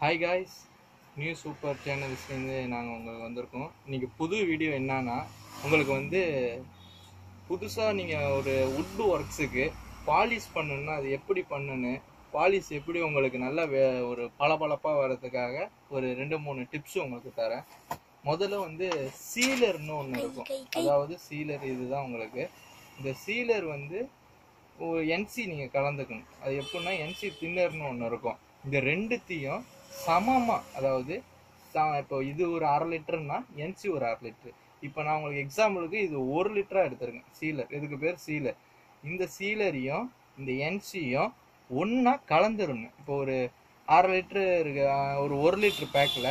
Hi guys new super சேனல்ஸ்லேருந்து நாங்கள் உங்களுக்கு வந்திருக்கோம். இன்னைக்கு புது வீடியோ என்னன்னா உங்களுக்கு வந்து புதுசாக நீங்கள் ஒரு வுட் ஒர்க்ஸுக்கு பாலிஷ் பண்ணணும்னா அது எப்படி பண்ணணும் பாலிஷ் எப்படி உங்களுக்கு நல்ல வே- ஒரு பளபளப்பாக வர்றதுக்காக ஒரு ரெண்டு மூணு டிப்ஸ் உங்களுக்கு தரேன். முதல்ல வந்து சீலர்னு ஒன்று இருக்கும். அதாவது சீலர் இதுதான் உங்களுக்கு. இந்த சீலர் வந்து என்சி நீங்கள் கலந்துக்கணும். அது எப்படின்னா என்சி தின்னர்னு ஒன்று இருக்கும். இந்த ரெண்டுத்தையும் சமமாக அதாவது ச- இப்போ இது ஒரு அரை லிட்டர்னா என்சி ஒரு அரை லிட்டரு. இப்போ நான் உங்களுக்கு எக்ஸாம்பிளுக்கு இது ஒரு லிட்டராக எடுத்துருங்க. சீலர் இதுக்கு பேர் சீலர் இந்த சீலரையும் இந்த என்சியும் ஒன்றா கலந்துருங்க. இப்போ ஒரு அரை லிட்டரு இருக்கு ஒரு ஒரு லிட்ரு பேக்கில்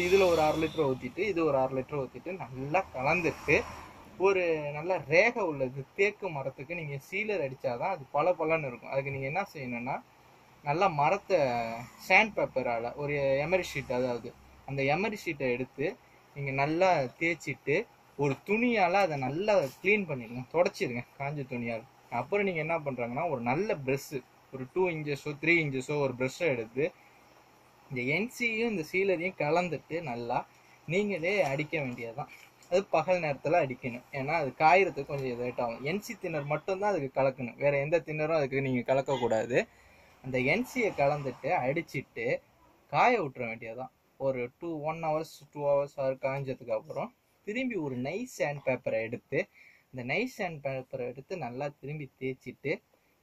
இதில் ஒரு அரை லிட்டர் ஊற்றிட்டு இது ஒரு அரை லிட்டர் ஊற்றிட்டு நல்லா கலந்துட்டு ஒரு நல்ல ரேகை உள்ளது தேக்கு மரத்துக்கு நீங்கள் சீலர் அடித்தாதான் அது பல பலன்னு இருக்கும். அதுக்கு நீங்கள் என்ன செய்யணும்னா நல்லா மரத்தை சாண்ட் பேப்பரால் ஒரு எமரி ஷீட் அதாவது அந்த எமரி ஷீட்டை எடுத்து நீங்கள் நல்லா தேய்ச்சிட்டு ஒரு துணியால் அதை நல்லா க்ளீன் பண்ணிடுங்க. தொடச்சிடுங்க காஞ்ச துணியால். அப்புறம் நீங்கள் என்ன பண்ணுறாங்கன்னா ஒரு நல்ல ப்ரெஷ்ஷு ஒரு டூ இன்ச்சஸோ த்ரீ இன்ச்சஸோ ஒரு ப்ரெஷ்ஷை எடுத்து இந்த என்சியும் இந்த சீலரையும் கலந்துட்டு நல்லா நீங்களே அடிக்க வேண்டியதுதான். அது பகல் நேரத்தில் அடிக்கணும். ஏன்னா அது காயறதுக்கு கொஞ்சம் லேட் ஆகும். என்சி தின்னர் மட்டும்தான் அதுக்கு கலக்கணும். வேறு எந்த தின்னரும் அதுக்கு நீங்கள் கலக்கக்கூடாது. அந்த என்சியை கலந்துட்டு அடிச்சிட்டு காய விட்டுற வேண்டியதுதான். ஒரு two one hours two hours or காய்ஞ்சதுக்கு அப்புறம் திரும்பி ஒரு நைஸ் சாண்ட் பேப்பரை எடுத்து இந்த நைஸ் சாண்ட் பேப்பரை எடுத்து நல்லா திரும்பி தேய்ச்சிட்டு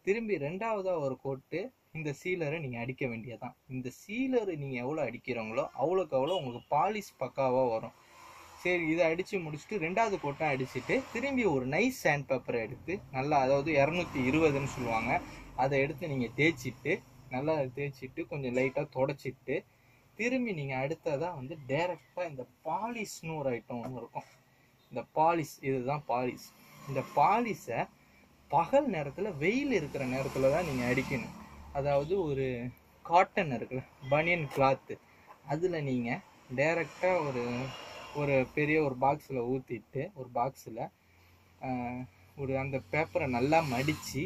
திரும்பி ரெண்டாவதாக ஒரு கோட்டு இந்த சீலரை நீங்கள் அடிக்க வேண்டியதுதான். இந்த சீலரை நீங்கள் எவ்வளோ அடிக்கிறீங்களோ அவ்வளோக்கு அவ்வளோ உங்களுக்கு பாலிஷ் பக்காவாக வரும். சரி இதை அடித்து முடிச்சுட்டு ரெண்டாவது கோட்டை அடிச்சுட்டு திரும்பி ஒரு நைஸ் சாண்ட் பேப்பரை எடுத்து நல்லா அதாவது இரநூத்தி இருபதுன்னு சொல்லுவாங்க அதை எடுத்து நீங்கள் தேய்ச்சிட்டு நல்லா தேய்ச்சிட்டு கொஞ்சம் லைட்டாக தொடச்சிட்டு திரும்பி நீங்கள் அடுத்ததாக வந்து டைரெக்டாக இந்த பாலிஷ்னு ஒரு ஐட்டம் ஒன்று இருக்கும். இந்த பாலிஷ் இதுதான் பாலிஷ் இந்த பாலிஷை பகல் நேரத்தில் வெயில் இருக்கிற நேரத்தில் தான் நீங்கள் அடிக்கணும். அதாவது ஒரு காட்டன் இருக்குல்ல பனியன் கிளாத்து அதில் நீங்கள் டைரெக்டாக ஒரு ஒரு பெரிய ஒரு பாக்ஸில் ஊற்றிட்டு ஒரு பாக்ஸில் ஒரு அந்த பேப்பரை நல்லா மடித்து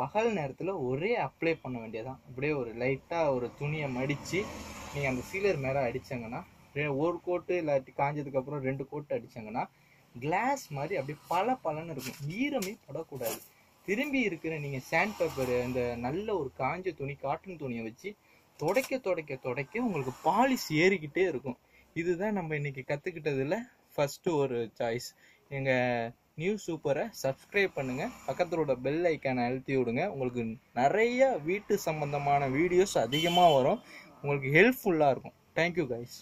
பகல் நேரத்தில் ஒரே அப்ளை பண்ண வேண்டியதான் அப்படியே ஒரு லைட்டாக ஒரு துணியை மடித்து நீங்கள் அந்த சீலர் மேலே அடித்தாங்கன்னா ஒரு கோட்டு இல்லாட்டி காஞ்சதுக்கப்புறம் ரெண்டு கோட்டு அடிச்சாங்கன்னா கிளாஸ் மாதிரி அப்படியே பல பலன்னு இருக்கும். ஈரமே படக்கூடாது. திரும்பி இருக்கிற நீங்கள் சாண்ட் பேப்பர் அந்த நல்ல ஒரு காஞ்ச துணி காட்டன் துணியை வச்சு துடைக்க துடைக்க துடைக்க உங்களுக்கு பாலிஷ் ஏறிக்கிட்டே இருக்கும். இதுதான் நம்ம இன்னைக்கு கற்றுக்கிட்டதில் ஃபஸ்ட்டு ஒரு சாய்ஸ் எங்கள் நியூ சூப்பரை சப்ஸ்கிரைப் பண்ணுங்கள் பக்கத்தில் உள்ள பெல் ஐக்கானை அழுத்தி விடுங்க. உங்களுக்கு நிறைய வீட்டு சம்பந்தமான வீடியோஸ் அதிகமாக வரும். உங்களுக்கு ஹெல்ப்ஃபுல்லாக இருக்கும். Thank you guys